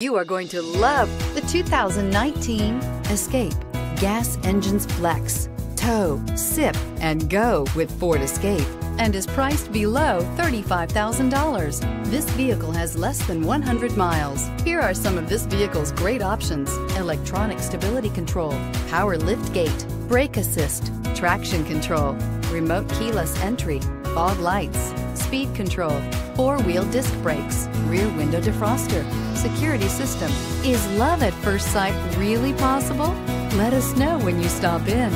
You are going to love the 2019 Escape. Gas engines flex, tow, sip, and go with Ford Escape and is priced below $35,000. This vehicle has less than 100 miles. Here are some of this vehicle's great options. Electronic stability control, power lift gate, brake assist, traction control, remote keyless entry, fog lights, speed control, four-wheel disc brakes, rear window defroster, security system. Is love at first sight really possible? Let us know when you stop in.